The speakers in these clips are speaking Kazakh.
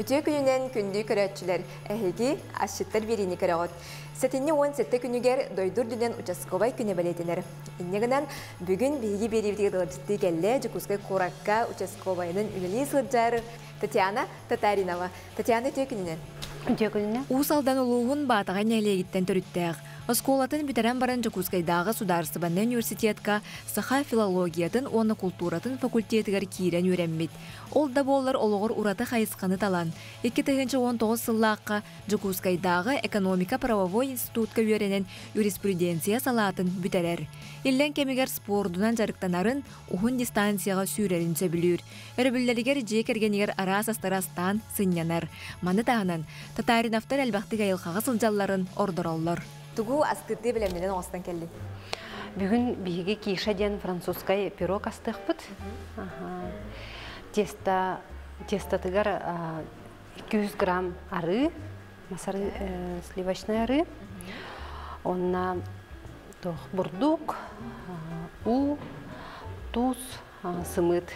Үтө күнүнен күндү көрөтчүлөр эһиги ашыттар бирини көрөгөт. Сетинни он сетте күнүгер дойдур дүнен участковай күнө белетинер. Иннегенен бүгүн биги берибди дылжытты келле Жукускай Куракка участковайнын үлели сылжары Татьяна Татаринова. Татьяна үтө күнүнен. Дегүлне. Усалдан улуғын батаған нәлегіттен түріттәғ. Осколатын бітерен баран Жакускайдағы Сударсыбанны университетка саха филологиятын, оны культуратын факультетігер киирен үйренмет. Ол да болар олығыр ураты хайысқаны талан. 2019 сыллаққа Жакускайдағы экономика правовой институтка үйренен юриспруденция салатын бүтерер. Иллен кемигер спордунан жарықтанарын ухун дистанцияға сүйрерін сөбілір. Өрбілдерігер жекергенігер арас астарастан сынянар. Маны тағынан Татариновтар әлбәқтік айылқаға сылжалларын ордыраллар. Тугу астырды білемнен оңыстан келді. Бүгін биге киша ден французскай пирог астықпыт. Теста тестатыгар 200 грамм ары, масар э, сливочный ары. Онна тох бурдук, у, туз, сымыт.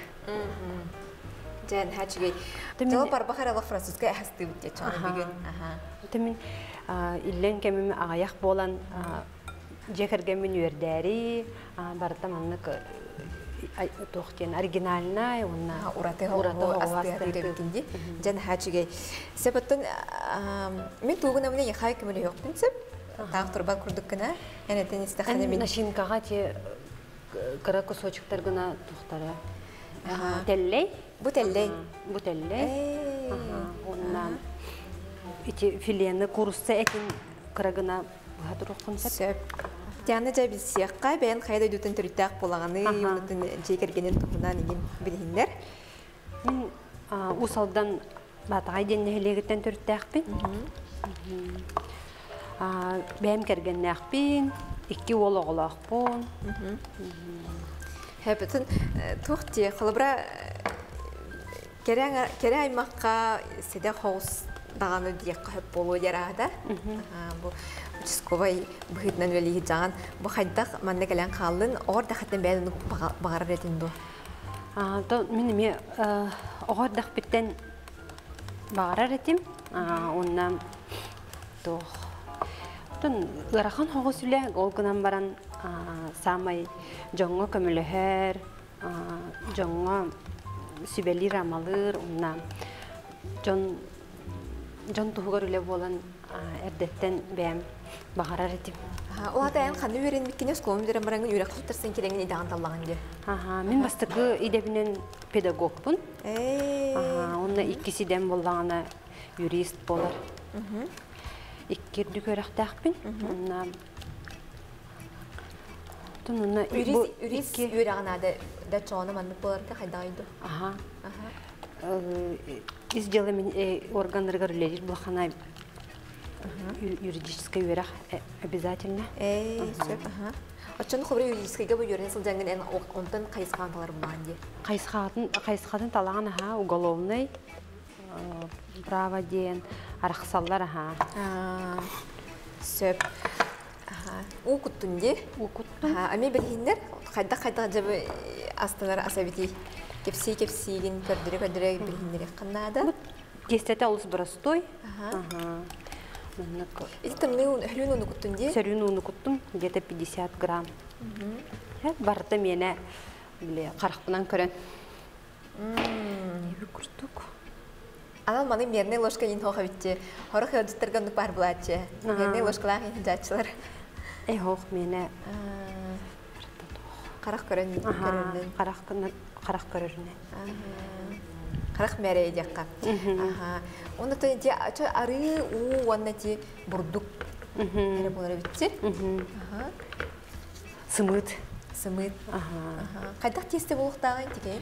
Жан хачыгай. Тэмин- Жол барбахаралық французскай бүгін. Аха. Тэмин иллен кемим аяқ болан жекерген мен үйердәри, барта маннык тохтен оригинальная, онна Аха, Ураты ураты хоғу хоғу асты астырды. әтіребекінде. Жан хачыгай. Сәбаттан мен туғына міне ехай көмілі жоқтын сөп. Тағы тұрбан күрдік кіна. Әне теністіқаны Эн мен. начинкага те кыра кусочектар гына тухтара. Ага. Теллей. Бұ тәллей. Бу теллей. Эй. Ага, Онна ити филені курсса экин кыра гына бухатурукун сәп. Сөп. Тяны жа біз сияққа бәйін қайда дүтін түріттәқ болағаны, Аха. онытын жекергенен тұғынан еген білгендер. Мен а, усалдан батагай деннехилегиттен түрттәкпин. Бәм кергеннәкпин. Икки ологолакпын. Хэбэтэн тухти хылыбра кере аймаққа седе хоус дағаны диекка хөп болу ярада. Бу участковай быхытнан вели жаган бу хайдак манна келен қалын ор дахатын бәлін бағар ретин ду. А, то мен ме огордах биттен багарар этим. А, онна то тон ырахан хогосүле ол гынан баран самай жоңго көмөлөһөр, жоңго сүбели рамалыр, онна жон жон тугар үле болан эрдеттен бәм багарар этим. Ол ата ән қанды өрен сколым дерен бараңын үйрек құлтырсын кереңін идаған таллаған де. Аха, мен педагогпун. Эй, Ага, онна иккисиден боллағана юрист болар. Иккирді көріқтәқпін. Онна... Тун онна... юрис юрис үйреген ады да чоны манны боларда хайдайды. Ага. Из дела мен органдарға рулелер бұлақана юридический үйрақ обязательно. Эй, аха. Очон хобре юрискайга бу юрен сылжангын эн талар баан де. Қайысқатын, қайысқатын талаған аха, уголовный, э, право ден, арақсаллар аха. А, Сөп. У куттун де. Укуттун. Аха, ами билһиндер хайда хайда жабы астанар асабити кепси кепсиген көрдүрө көрдүрө олыс простой. Ага. Ага. Мыннык Эти тымны хлюн уну куттун де. сөрүн уну куттум, где-то 50 грамм. Барты мене биле каракпынан көрөн. Эби курдук. Анал маны мерне ложка ин хоха битте. Хорох яджыттарган бар булачы. Ага. Мерне ложкалар ин көрөн карак көрөрүнө. Карах мере дякка. Аха. Оны то те ача ары у ванна те бурдук. Эре болар битте. Аха. Сымыт. Сымыт. Кайдак тесте болуктаган тиге.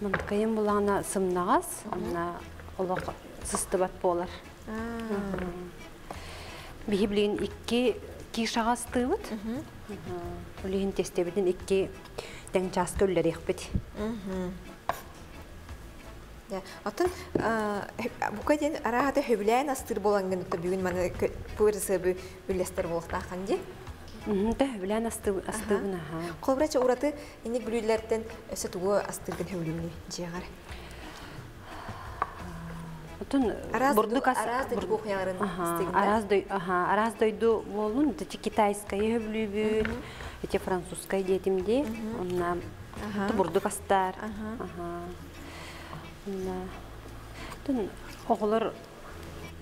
Мынткайым булана сымнагас, ана олок сыстыбат болар. Биһи билин икки кишагас Улин тестебитин икки тең час көллөр ихбит. Я, атын бука ден арада хөблән астыр боланган то бүгүн мана пырсы бу үлестер болуктаган ди. Да, билен асты астыбына. Колбрача ураты иник бүлүләрдән өсө тугу астырган хөблүмни Араз бурдук ас араз да кухняларын Аха, истегин, араз дой, ага, араз дойду болун, эти китайская хөблүбүт, эти французская детимди, онна Аха. бурдук астар. Аха. Онна тун оголор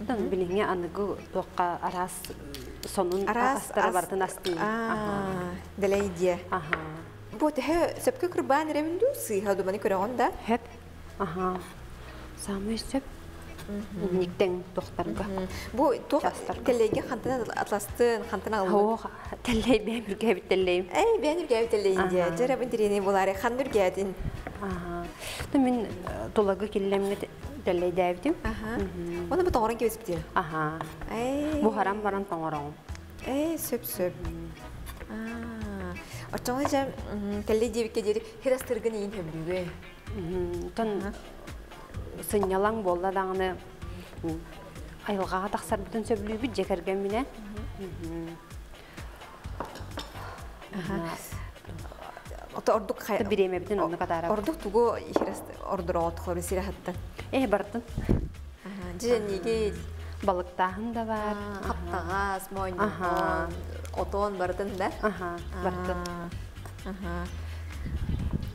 тун билиңе аныгы тоққа араз сонун Арас астара бартын асты. А, делейде. Ага. Бу те сөпкө курбан ревенду сыйха думаны көрөгөн Хеп. Ага. Самый сөп. Никтен тоқтарға. Бу тох Частар. телеге хантана атластын, хантана алды. Хоо, теллей. Эй, дирене булары ханнур гәдин. Ага. Та мен толагы келлемге теллей дәвдим. Аха. Оны бу тоңоран кебеспти. Ага. Эй. Бу харам баран. Эй, сөп сөп. А. Очоңа хирастыргын ин. Тон сынялаң болла даңны айылға тақсар бүтін сөблүй бүт жекерген мине. Ордук хай. Биреме бүтін оны катара. Ордук тугу хираст ордуро отхор сирахаттан. Э бартын. Жениге Балықтағын да бар. Хаптагас, Аха. мойнон, отон бардын да? Бартын.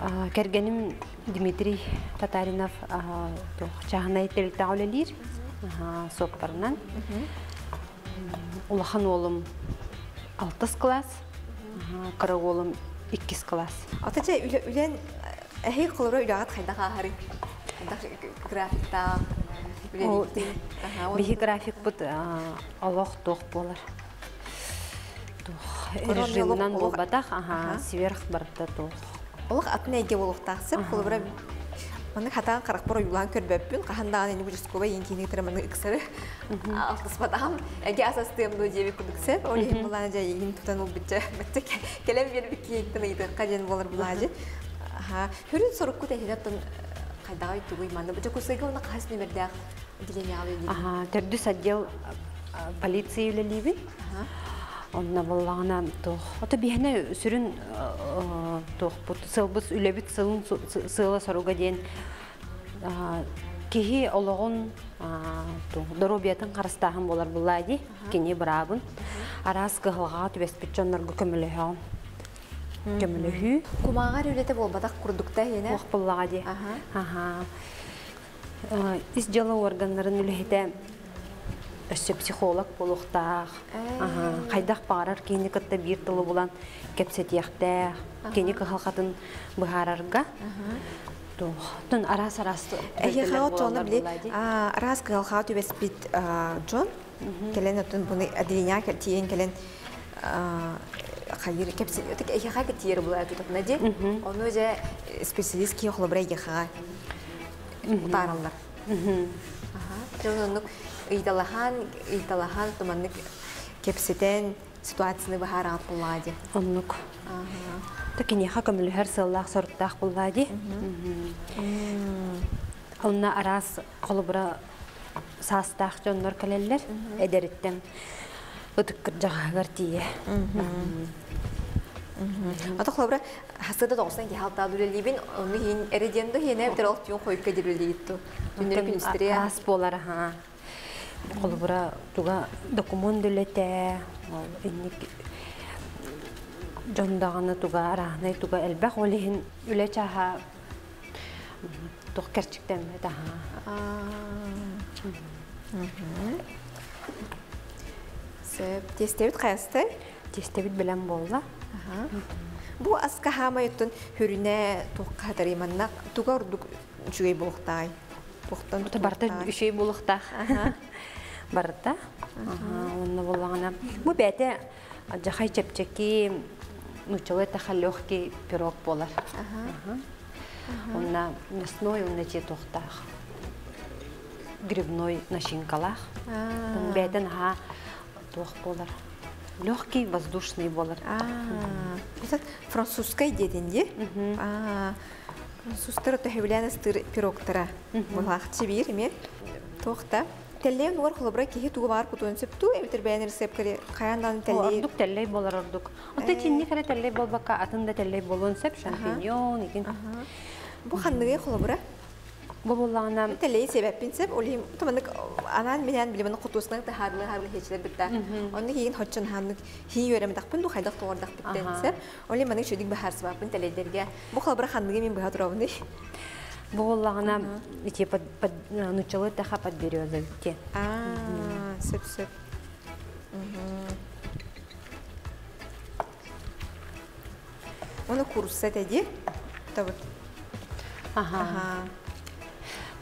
А, Кергенім Дмитрий Татаринов чағына етелікті аулелер соппарынан. Улахан олым 6 класс, қыры олым 2 класс. Ата же үлен эхи колора үлягат хайда хахары. Графикта Ол үлен. Бихи график бұд олық тоқ болар. Режимнан олық- бол батақ, Аха. аха, сверх барда тоқ. Олық атын әйге болуқтақсып, колора Маны хатан қарақ бұры юлан көрбөппүн, қахандаған ені бұжыскова ең кейіне тірі маны. Әге до күдіксіп, ол ең бұланы жа егін тұтан ол бітчі. Бітчі келем болар маны. Ага, төрдүс отдел а, полиция үлелейбін. Онна боллағына тоқ. Ота бихіне сүрін тоқ бұт, сылбыз үлебіт сылын сылы соруға дейін. Кехи олығын доробиятын қарыстағын болар бұлайды, кене бірабын. Арас қығылға түбеспет жонларға көміліғын. Көміліғі. Кумағар үлеті болбадақ күрдікті ені. Оқ бұлады. Аха. Ага. Ис жылы органнарын үліхеті өссө психолог болуқтақ. Ага. Қайдақ бағарар кені кітті бір тылы болан кепсетияқтақ. Кені кығалқатын бұғарарға. Тун арас-арас Эйе хао тоны били раз гал хао ту бес бит Джон. Келен отун буны адилиня тиен келен хайыр кепси тик эйе хага тиер була ту тапна ди оны же специалист ки хлобрай я хага утаралар аха. Жонунук ыйталахан ыйталахан туманнык кепсетен ситуацияны бахарат булади Оннук. аха Тәкенеха көмілігер сыллақ сұрттақ бұллады. Онна арас қолыбыра састақ жонлар кәлелер, әдеріттен ұтыққыр жағағар тие. Ата хлобра хасыда тоғыстан ке халта дүлелейбін, оны хин эреденді хине бітір олт түйін қойып кәдерлейтті. Дүндері күністірия. Арас болар, ха. Қолыбыра туға документ дүлете, инник жондағаны туға арағынай туға әлбәқ олихин үле чаға туқ кәрчіктен таға. Сөп, тестебіт қайысты? Тестебит білен болла. Бу аска хама юттun хүрүнэ туққа тариманна туга урдук жүгей болуқтай. Туқтан Бұта барда үшей болуқтақ. Аха. Барда. Онны болағына. Бұ бәті жақай чепчеки нучалы тахаллёхки пирог болар. Онна мясной онна че тоқтақ. грибной начинкалах. Болар. Легкий, воздушный болар. Это французская Французтар төһөбүлән стыр пирогтара. Булахчы бир ме. Тохта. Теллен нуар холобра кихи тугу бар кутун септу, эбитер бәйен рецепт кери каяндан телли. Ордук теллей болар ордук. Ота тинни хәле теллей болбака, атында теллей болон сеп шампиньон, икен. Бу ханныгы холобра. Бу буллагана Телли себеппин сеп, олим томандык анан менен билемен кутусның тахарлы харлы. Онны хи дакпын ду хайдак. Олим бахар сабапын. Бу мен ите под под нучалы таха под те. Сеп сеп. Оны. Табыт. Ага. Ага.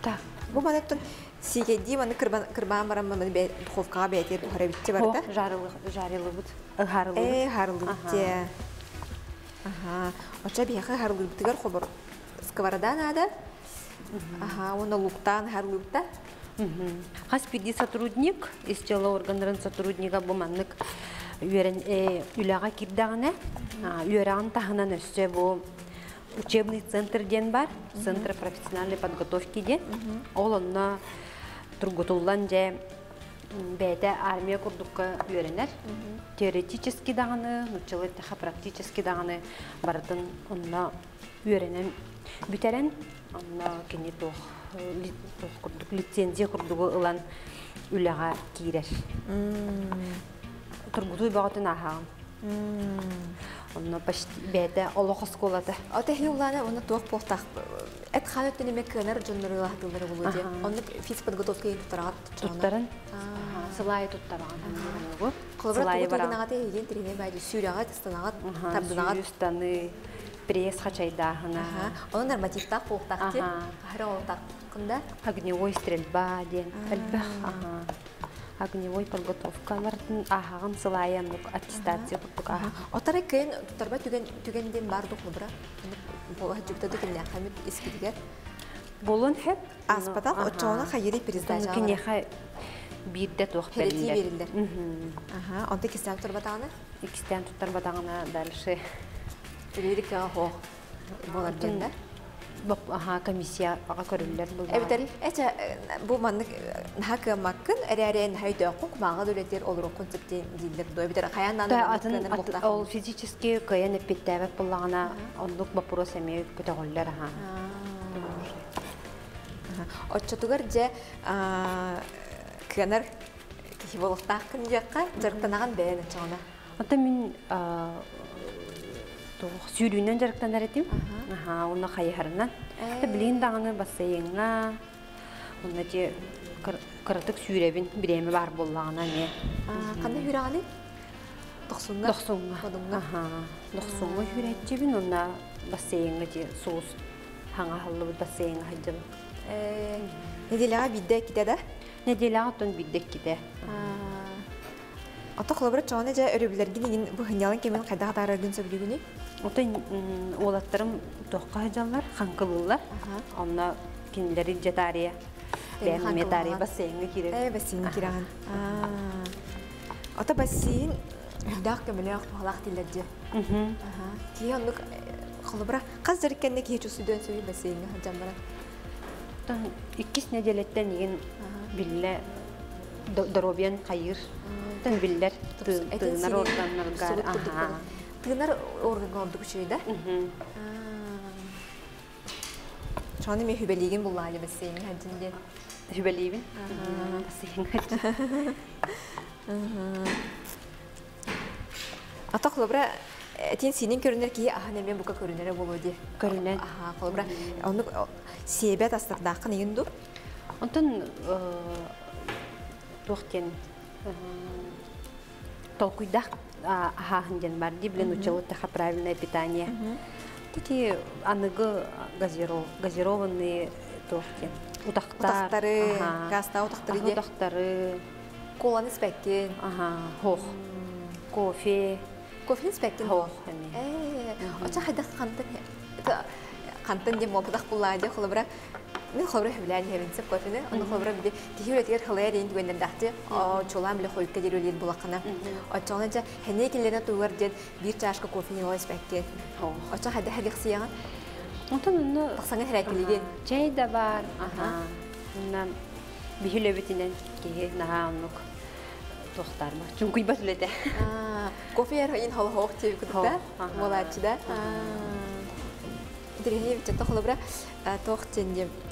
Так. Бу манаттын сигеди маны кырбан кырбан барам маны бе духовкага бетер тухара битте бар да. Жарылы жарылы бут. Ыгарылы. Э, харлы битте. Ага. Оча бияха харлы биттегер хобор. Сковорода надо. Ага, оны луктан харлы битте. Хаспиди сотрудник, из тела органдарын сотрудника буманнык үйрен үлага кирдагына, үйрагын тахынан өссө бу учебный центр ден бар, центр профессиональной подготовки ден. Ол онна тургутуллан же бәйдә армия курдукка үйренер. Теоретически даганы, нучылы таха практически даганы бардын онна үйренем. Бүтерен онна ли- тох курдук лицензия курдугу ылан үлага кирер. Тургутуй багатын ахагын. Онна почти бәйдә олох осколата. Ота хилулана оны туох полтах. Эт ханы тенеме кенер. Ага. Оны физподготовка ин тутрагат Туттарын сылайы туттабаган ханны Кылыбыра Сылайы тугу баран. тугунагат еген станагат, Ага, табдынагат. сүйүстаны пресс олтак кында. Огневой стрельба ден. Әлбәх. Ага. Огневой подготовкалардың ахагын сылайянлык аттестация курдук аха. Отары кен туtarba түген түгенден бардык бара. Бу хаҗыкта түгенне хамит искидигер. Болон хеп. Аспатак очоона хайри пересдача. Кинеха бирде тух Перети берилер. берилер. Ага, онда кистен турба тагына. Икистен туттар батагына дальше. Үрерик хо. Болар денде. Аха комиссия эче бу маннык хакы маккын эререн хайда кук мага дөлетер олор концептен дилдер до эбитер хаяннан Да, атын ат- ол физически аха. Отчотугар же кенер кихи. Ата мин а, то сүйрүүнен жарыктан эретим. Аха, уна хайхарынан. Та билин даганы бассейнга. Уна же кыртык сүйребин биреме бар буллагана не. Кандай хүраганы? Тохсунга. Дохсунга. Ходунга. Аха. Дохсунга хүрәтчебин уна бассейнга же соус ханга халлы бассейнга хаҗыл. Э, Неделяга бидде китеде. Неделя атын биддек ките. Ата кылыбыр чоны же өрөбүлерге деген бу хынялын кемен кайда катары күн сөбүлүгүнү. Ота олаттарым тоққа хаҗаллар, ханкылылар. Онна кинлери жетария. Эми Бәм метария бассейнге кире. Э, бассейн кираган. Ата бассейн дак кемелек тухалак тилерже. Мгм. Ага. Ки онлук кылыбыра каз жеркенде ки чусу дөн сөй бассейнге хаҗам бара. Тан иккис неделеттен еген билле доробиан кайыр. Тан биллер тыынар органнаргар. Аха. Тыгынар органга олдук чөйдө. Мгм. Чоны мен хүбелиген буллаали бассейн хаҗинде. Хүбелибин. Бассейнге. Ата кылыбыра Тен синин көрүнөр ки аха немен бука көрүнөрө болу ди. Көрүнөр. Аха, кылыбыра оны себет астырдакын ийинду. Онтон туохтен толкуйдах ахахынден бар ди блин учил таха правильное питание. Такие аныгы газиров, газированные туохтен. Утахтар. Утактары, ага. гаста утактары Ага, ди. Утахтары. Коланы спектин. Ага, хох. Кофе. Кофе спектин. Хох. Э, оча хайда кантын. Кантын де мопдак буллаа ди Мен хобра хәблән һәбенсеп кофене, аны хобра биде тихи үлетер хылая дейін түгенден дахты, чолам біле хойка дер үлет булакына. Очоңнанча хәне киллене тугар ден бир чашка кофе нилайс бәкке. Хәдә Тахсаңа хәрәкелеген. чай да. Бар. Аха. Кофе тип бит тенде.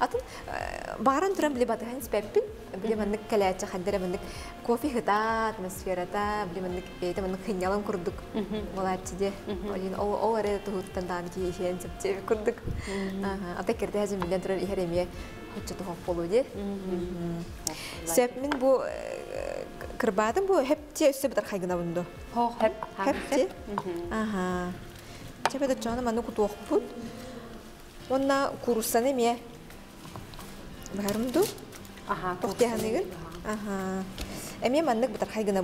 Атын баран турам биле батыган спеппин. Биле маннык каляча хаддера маннык кофе хыта атмосферата, биле маннык бейте маннык хынялам курдук. Молодцы де. Олин ол ол аре туттан дан ки хен сеп тип курдук. Аха. Ата керде хазым билен туран ихереме хоччу тух болу де. Сеп мен бу кырбадым бу хепте өсө битер хайгына бунду. Хеп Хепте. Ага. Чебеде жана ману куту окпут. Онна курустан эме. Барымду. Аха. Тохтяханыгын. Ага. Эме маннык битер хайгына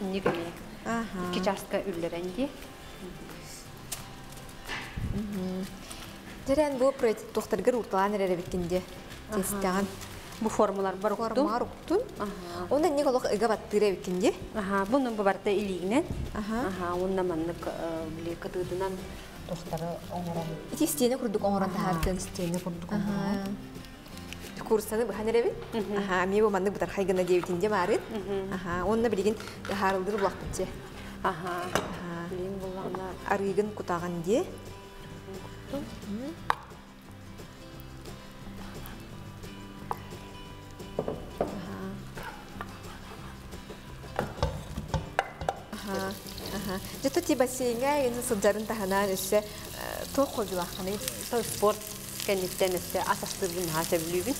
нигеме. Ага. Кичаска үллеренди. Терен бу проект тохтаргыр урталан эрере биткенде. Тестаган. Бу формулар бар укту. Формар уктун. Аха. Онда не голок ыга баттыра. Аха, буны бу барта илигинен. Ага. Аха, онда маннык биле кытыдынан тохтары оңорон. Ити стене курдук оңорон тахартын. Стене курдук Ага. Курсаны бу ханеребин. Ага, ми бу маннык бутар хайгына дебитинде марыт. Ага, онна харылдыр булак. Аха. Булганда Арыгын кутаган де. Жото ти бассейнга ген сылжарын таханан өссе тоқ қойылаққаны. Сол спорт кеннеттен эсте асастырбын хаса билибин.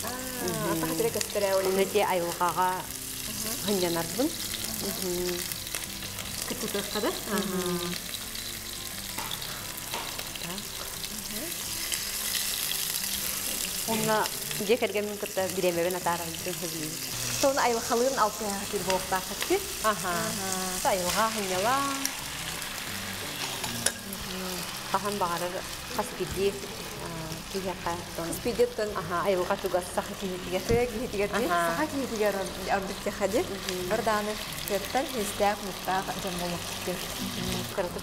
Ата хатыра көстөрә олы. Уны те айылгага хынjanарбын. Кытты тоққады. Онна же кергенмин кытта биремебен атарабын билибин. Соны айлы халын алты хатыр болықта қатты. Аха. Айылга хынjала. Кахан багарыр каспиди кияка тон. Аха, айылга тугас сахы киһитигер. Сөйг хитигер ди. Ага. Саха хитигер ардык те хади. Арданы теттен хистяк муста жан болмак ди. Кыртып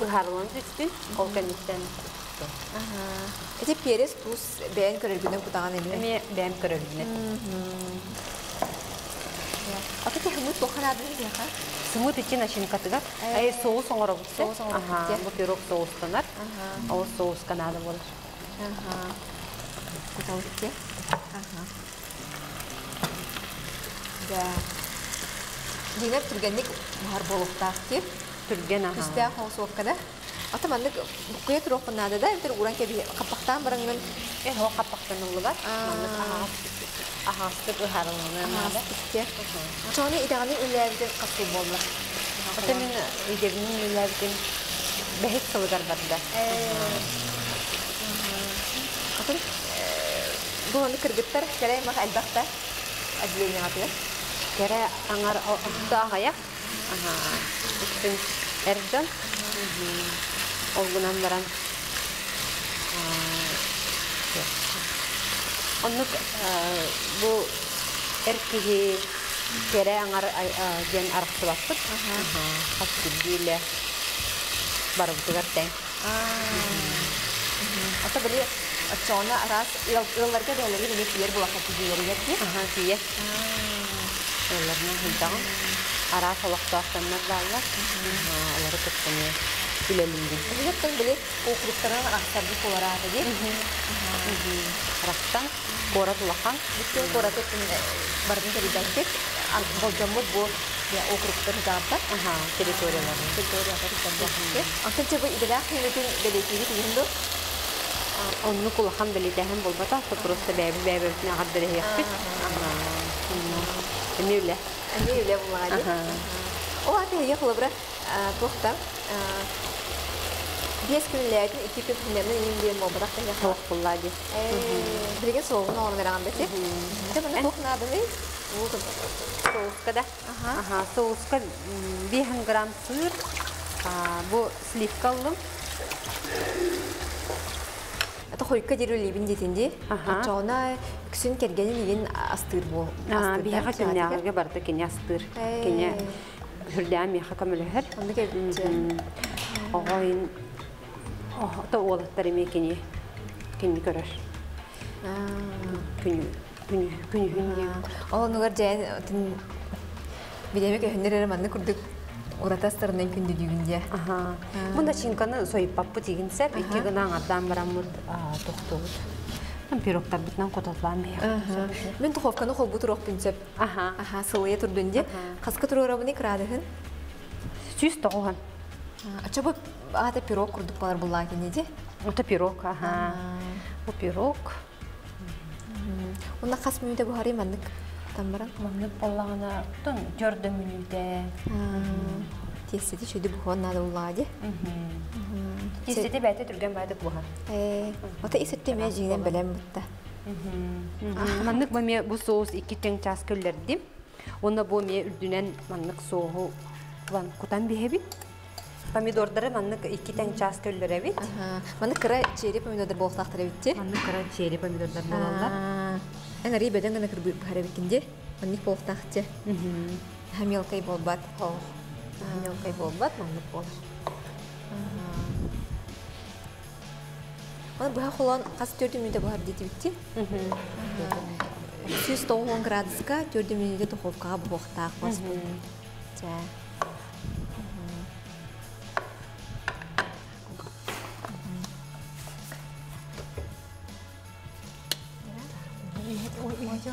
ыхарлан түстүн, ол. Ага. Эти перес көрергүнен көрөлүнө. Ата те хымыт бохар адын дияка. Сымыт ичин ашинкатыгар. Ай соус оңоро бутсе. Соус оңоро Аха, бутсе. бу пирог соустанар. Ага. Ол соус канада болар. Ага. Кутау те. Ага. Да. Динер түргенник бар болуктак деп. Түрген аха. Күстә холсуоккада. Ата мандык букуя туроппанада да битер уран кеби капактан барыңын Э, хо капактан улугар. Аа. Маннык стык ыхарланы нада. Итте. Чоны идаганы үлләрдә касыл болла. Ата мен идебинин үләрден бәһит сылыгар барда. Атын бу аны кыргыттар керәй мак албакта. Отделение атыгы. Кәре аңар отта агая. Аха. Үстүн эрден. Ол гынан баран. Оннук бу эркиги кәре аңар. Хасты биле. Барып тугар тең. Ата били чона раз ылларга да ылларга не килер була. Аха. Алары көткәне билелингин. Бу били округтардан актарды колара ди. Рахтан, кора тулахан. Бүткөн кораты бардын теридәккет. Болжамы бу я округтар жапта. Аха, территориялар. Территорияда теридәккет. Антын чебу идела хилетин белетиги тигендо. Онну кулахан булбата, просто үле булагади. Аха. О аты. Бес күнләйтін екі күн күнлерін емден болбадақ та яқылық. Тоқ бұлла де. Бірге соғын оғын вераған бәте. Де бұны тоқынады да. Ага. Ага, 5 грамм сыр. Бұл сливка алдым. Это хойка деру либин детинде. Ага. Чоғына күсін кергенін еген астыр бол. А, Бияға түннәғыға барды кене астыр. Кене. Оғайын кене кене көрір. Күні күні күні күні. Ол нугар жайын тін билемек өһүннер манны курдук уратастарынан күндү дүгүндө. Ага. Бunda чинканы сойып паппы деген сәп, тоқтуғыд. Пирогтар бітінен қотатылан бейі. Мен духовканы холбу турук пинсеп. Аха. Аха, сылыя турдунде. Каска турурабыны крадыхын. Сүйіс тоғын. Ача бу ата пирог курдук балар булла кенеде. Это пирог, ага. Bu пирог. Онда кас мүнүдө бу хари маннык тамбаран. Мамны баллағына тон жөрді мүнілді. Тесети чөйдү бу хон нада булла ди. Кесеті бәйті түрген бәйдік бұға. Э, ота исеттеме жигинен белем бутта. Маннык баме bu соус iki тең час көллердим. Оны бу ме маннык соğu ван кутан бихеби. Помидордары маннык iki тең час көллер бит. Аха. Маны кыра чери помидордар болуктактыр битти. Маннык кара чери помидордар болалар. Эн ари беден гана кырбы бахара бикинде. Манник болуктакчы. Хамилкай болбат. Мелкой болбат маннык бол. Маны баха холан кас 4 минутта бахар дити битти. 190 градуска 4 минутта духовкага болуктак За.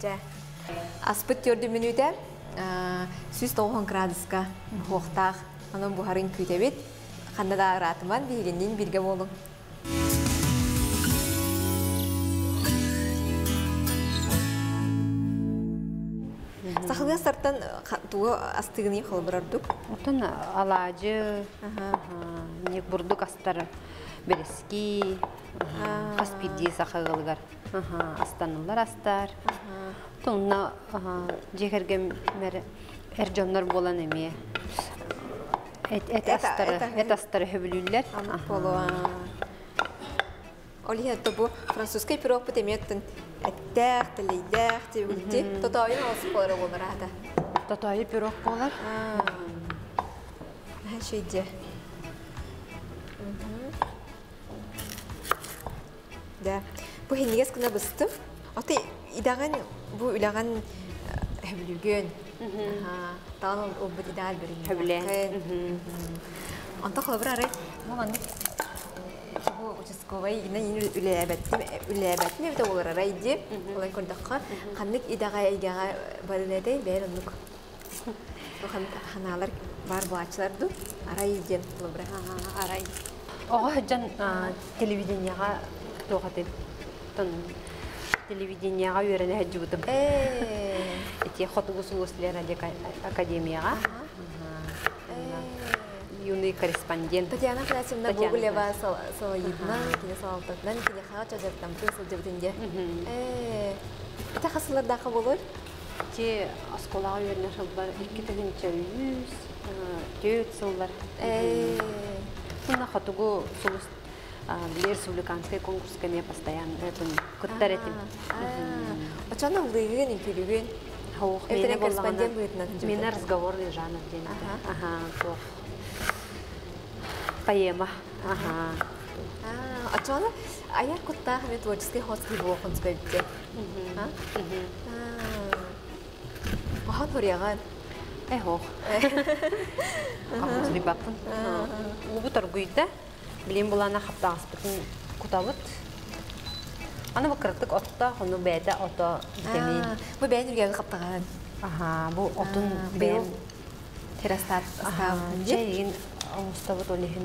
За. Аспыт 4 минутта 190 градуска духовтак анан бухарын күйтебит. Ханда да ратыман бигендин бирге болдум. Сахылга сарттан тугу астыгыны холбурардук. Отон алажы, нек бурдук астар берески, каспиди сахагылгар. Астанылар астар. Тонна жекерге мер эржоннор болан эме. Эт астары, эт астары хөбүлүллер. Олия тобу французский пирог бутеметтен эттер, телейдер, тибулти. Тотайын алсы болары болмарада. Татайы пирог болар. Her şeyde. Да. Hengez kına bıstım. Ata idağın bu ülağın hevlügün. Dağın o bu idağal bir. Höble. Anta xabır arayı. Bu mandık. Bu участковый. Kandık idağa idağa barınede ben onluk. Bu hanalar бар. Арай. Ого телевиденияга тоғатып. Тон телевиденияга үйрәнә һәҗүдем. Эээ. Эти хотугус улуслер академияга. Юный корреспондент. Татьяна Татьяна Гоголева салайдна, кине салалтатнан, кине хага чажаттан прысыл жебдинде. Эээ. Ите хасылардаqa болор? Те yüz, төт сулус республиканский конкурс кене постоянно этим кыттар этим. Очана лыгын күлүгүн. Хаух Эртене мене корреспондент жібер. Мене разговорный жанр ден. Ага. Ага, то. Поэма. Ага. А, очана аяр кутта хаме творческий хостки болхон спебте. А? А. Хахан хоряган. Э хох. Ахмыз рибапын. Убу торгуйда. Билем булана хаптагыс битин кутабыт. Аны бакыртык отта, хону бәдә ото демин. Бу бәйн үргәгә каптаган. Ага, бу отун бәйн бәм. терастат Ага, астабын. чейин устабыт олехин.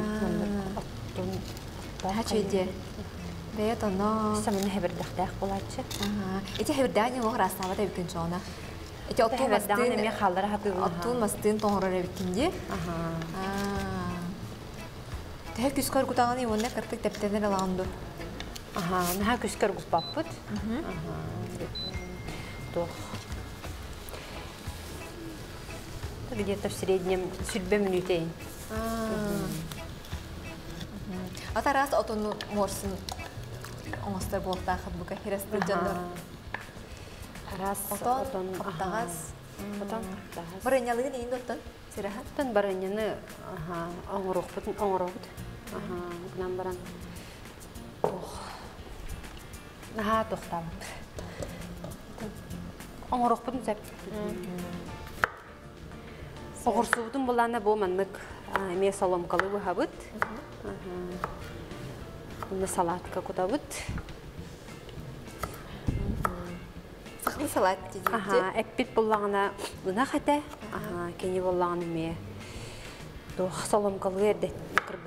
Отун. Ха чөйде. Бәйт аны. Самын хәбер дәхтәх булачы. Ага. Ите хәбердән юк растава да бөтен жона. Эти оттуу Тәһәбәддәгән мастын тоңорор эбиккинди. Аха. Тәһә күс көргүтаганы ивонна кыртык тептенер алаганду. Аха, наха күскөр гуппаппыт. Аха. Тох. Где-то в среднем сүрбе минутейн. Ата раз отону морсын оңостар болтахыт бука хиресті жандар. Раз Отон, оттагас. Отон оттагас. Бырынялыгын эйин доттан, сираха. Тон барыняны аха оңорохпут оңорохпут. Аха, гынан баран. Наха тохтам. Оңорохпут сәп. Оғырсуутун булана бу маннык эме соломкалы быхабыт. Уны салатка кутабыт. Сахлы салат дедикти. Аха, эппит буллагана буна хата. Аха, кени буллаган эме. Тох соломкалы эрдет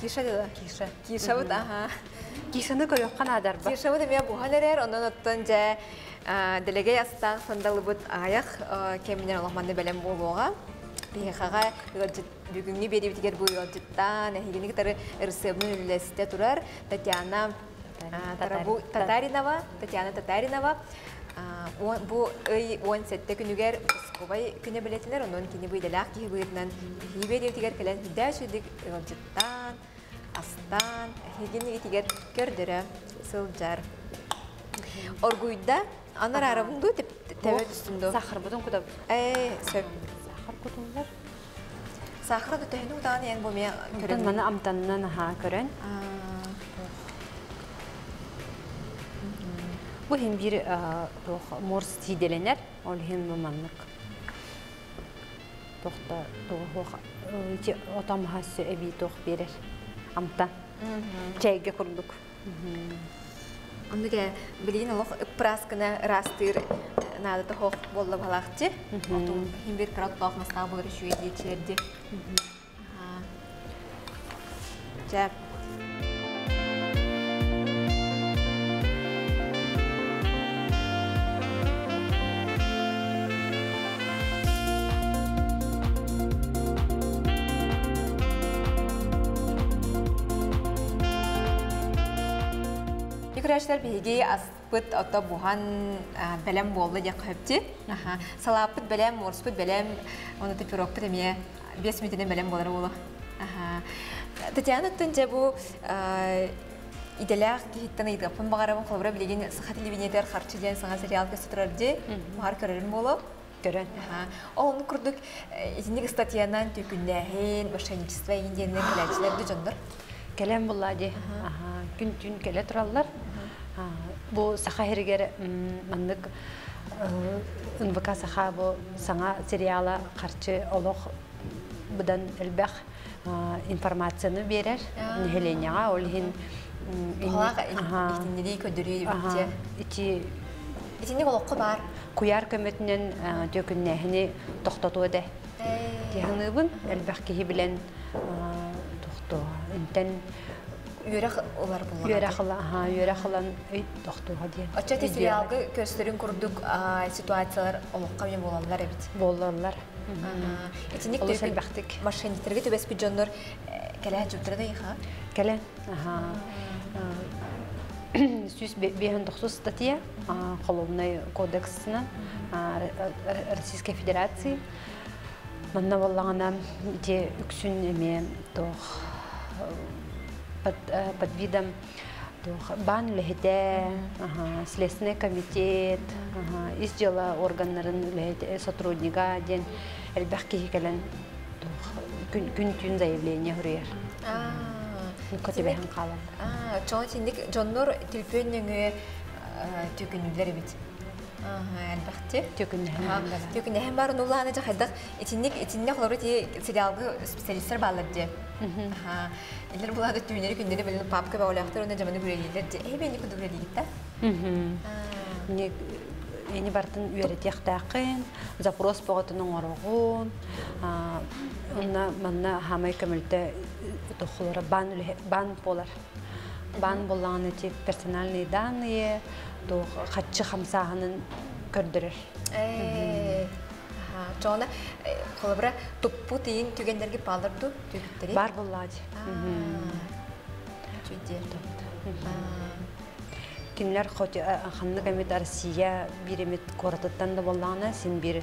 kişabıt. Kişa da. Киша. Kişabıt aha. Кишаны көйөккан адар ба. Kişabıt emiyor bu halerer ondan ottan ja delege yasta sandalıbıt ayak keminen olmandı belem boluğa. Бихаға бүгінгі бері бітігер бұл йолжыттан, әйгені кітары ресебінің үлесте тұрар Татьяна Татаринова, Татьяна Татаринова. Бу ый он сетте күнүгер скобай күнө билетилер, онон кини быйдалак ки быйдынан хибер тигер келен хидә шүдик ылжыттан, астан, хигини тигер көрдөрө сылжар. Оргуйда анар арабынду тәбет үстүндө. Сахар бутун. Э, сөп. Сахар да ян бу мен амтаннан аха көрөн. Бир тох морс тиделенер, ол хем маннык. Тохта тох ити отам хасы эби тох берер. Амтан. Чайга курдук. Ондыга билин олох праскына растыр надо то хох болла балакчы. Отун химбир крат тох маста болар шуй дечерди. Юкраштар биги аспыт ото бухан а, белем болду я кыпти. Аха. Салапыт белем, морспыт белем, оны типирокпыт эме 5 минуттен белем болар болу. Аха. Татьяна төнҗә бу иделәк киттен идгапын багарабын кылбыра билеген сахат телевидениетер харчы дигән саңа сериал көстөрөр ди. Бар көрөрүм болу. Көрөн. Аха. Оны күрдүк изинник статьянан төкүннәһин, мошенничество индиенне келәчләрде жондыр. Келем буллади. Аха, күн түн келе тураллар. Бу саха хергер маннык НВК саха бу саңа сериала карчы олох будан элбэх информацияны берер. Нехеленяга ол хин ити олоққы бар. куяр көмөтүнөн төкүннәһини тохтоту де. Тиһаныбын элбэх киһи билен тохто. Интен Йөрә хыла, ха, йөрә хылан өй тохтуга дигән. Оча те сериалгы көстөрүн курдук ситуациялар олоққа мен болалар бит. Болларлар. Итинник Олы төкүн сәлбәхтик. машиниттерге төбәс бит жоннор кәлә жуптырда иха. Кәлән. Аха. Сүз беһен тохсус статья Уголовный кодексына Российской Федерации. Манна те эме тох под под видом бан лехте, ага, Следственный комитет, ага, из дела органнарын лехте сотрудника ден кәлән тох күн түн заявление чоң жоннор бит. Әлбәхте. төкүннәһен Төкүнәһен бар нулланы жахайдак итинник итинне холору ти сериалгы специалисттер балар ди. Аха. Илер булады түйнери күндери билен папка ба олактыр оны жаманы күрелилер ди. Эй бени күндү күрелигит та. не эни бартын үеретияхтаакын запрос боготунун орогун онна манна хамай тохулара бан үле- бан болар бан болланы ти персональные данные хатчы хамсаһынын көрдөрөр. Аха. Жона холобра туппу тиин түгендерге балырду түгүттери. бар Чуйде. кинилер хоти ханны кемит россия биремит коратыттан да боллаана син бир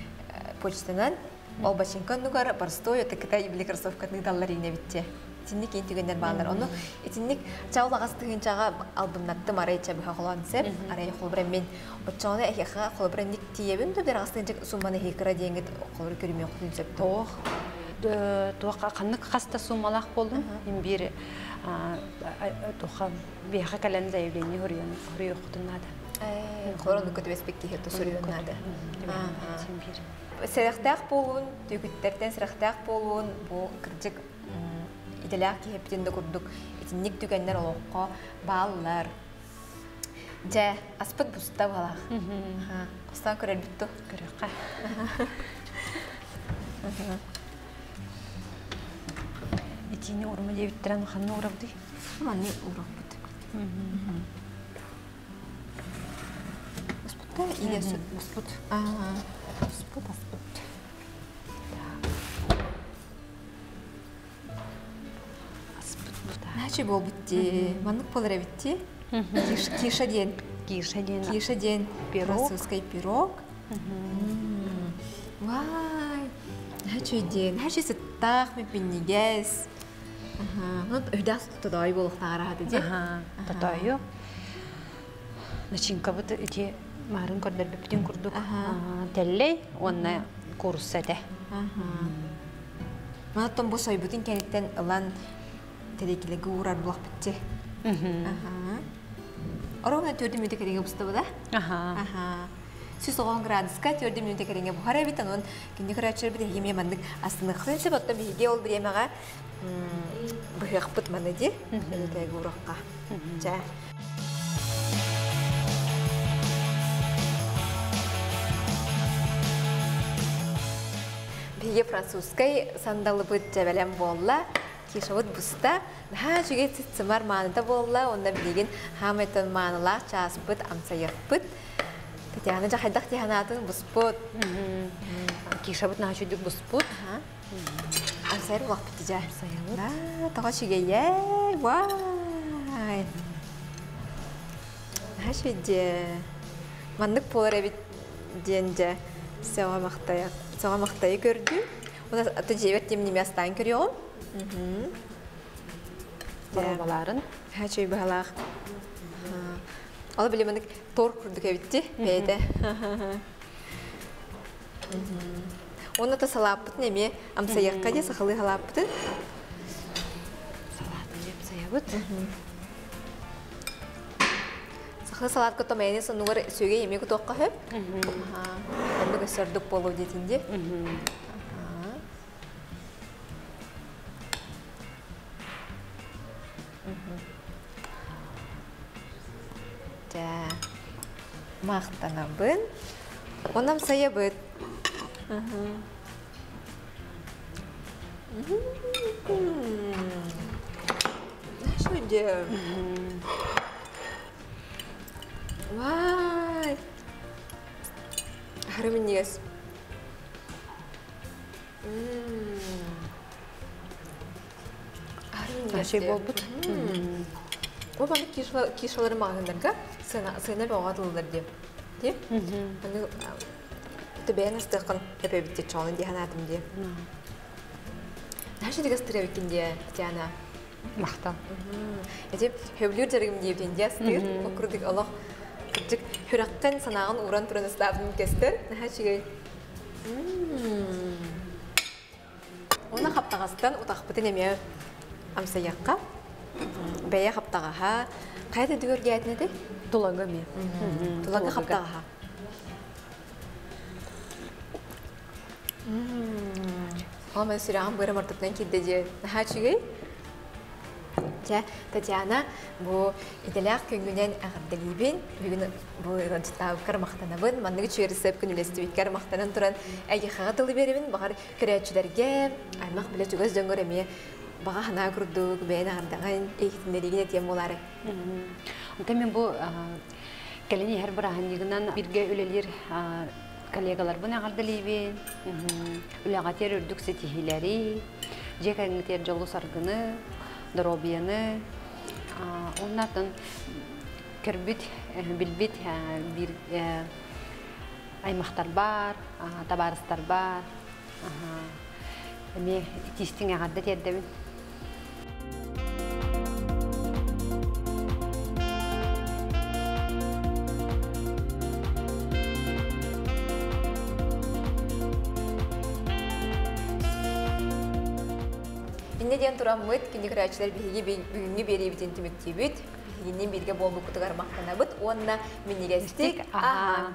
почтанан ол башинкан нугар барстой это кытай биле кроссовканы даллар ине битте. Тинник ин түгендер баалар. Оны итинник чаула гастыгынчага албыннатты марай чабы халан сеп, арай холбра мен очоны эхиха холбра ник тиебин дө бер гастыгынча сумманы хекра деңгет холбра көрүмө кутун сеп. каннык болдум туха кален заявление Э, холбра ну көтөбес бекке Сәрәхтәк болуын, төгүттәрдән сәрәхтәк болуын, бу кырҗык иделәк киһептен дә күрдүк. Итинник түгәннәр олоққа баллар. Жә, аспыт буста бала. Ха, кустан көрәл битту. көрөкка итини урма дебиттерен ханны урабды Маны урак бит. Аспытта иле сөт аспыт. Ага. Наче бол битти. Маннык болар битти. Киш киша ден. киша ден Киша ден. Пирог. Французский пирог. Вай. Наче ден. Наче сыттах ми пиннигес. Ну өйдас тодай болох тагара ди. Ага, татайы. Начинка бут эти марын көрдөр биптин курдук. Телле онна курсете. Ага. Маттан бу сайбутин кенеттен ылан терекилеге урар булак төрдү кереге. Сүз оған градуска төрдү минут кереге бухара бит анын кинди карачыр бит еме мандык биге ол уракка. Жа. Биге французской сандалы быт жабелем болла. Кишавыт буста. Ха жүге цымар маныда болла. Онда билеген хамайтын маныла часпыт, амсаяқпыт. Татьяна жахайдақ тиханатын буспыт. Киша бут нахачудук буспут. Амсайыр уақ бітті жа. Да, таға жүге ей, вай. Ха шүйде. Мандық болар әбіт ден жа. Сауға мақтайық. Сауға мақтайы көрді. Аты жебет демнеме астан көріғым. Барабаларын. Ха чөй бағалақ. Ал біле мандық тор күрдік әбітті. Бәйді. Оны та салаппытын әме амсаяққа де сақылы халаппытын. Салатын деп саябыт. Сақылы салат көтті майонез нуғыр сөйге еме күтоққа хөп. Онды көсірдік болу детінде. Жа. Мақтанабын. Онам саябыт. Шуде. Вай. Харминес. Ашый болбут. Ол баны кишалары мағындарға сыйна бауға тылылыр деп. Ти? Аны төбән астыкын төбәбитте чоны дихан атым ди. Нәши дигәс тирәбекин ди, Тиана. Мақтал. Эти хөвлүр дәргем ди бен ястыр. Окрудык Аллах. Тик хүрәккән санагын уран турын стабын кестер. Нәшигәй. Оны хаптагастан утакпытын эме амсаякка. Бәя хаптагаха. Кайда дүгөргә әтнеде? Тулагы ме. Тулага хаптагаха. Ама сираган быры мартыптан кидде же. Хачыгы? Жа, Татьяна, бу иделяк күнгүнен агырдалибин, бүгүн бу рончтап кармактанабын, манныгы чөйрсеп күнүлестибит кармактанан туран әйге хага тылы беребин, багар көрәчүләргә, аймак биле түгөз дөңгөр бага хана курдук, бәйен агырдаган эйхтинлеригине тем болары. Онта мен бу кәлени һәр бер аһаннигынан бирге үлелер коллегалар бу нагардылыбын. Үләгатер үрдүк сетихиләри, жекәңтер жолу саргыны, дробияны, оннартын кербит, билбит бир аймактар бар, табарыстар бар. Эме тистиң агарды тердебин. ден бері мыт кинеграчлар биһиги бүгүнгү берибитин түмүктибит биһигинин мақтана болбукутугар онына онна минигестик аа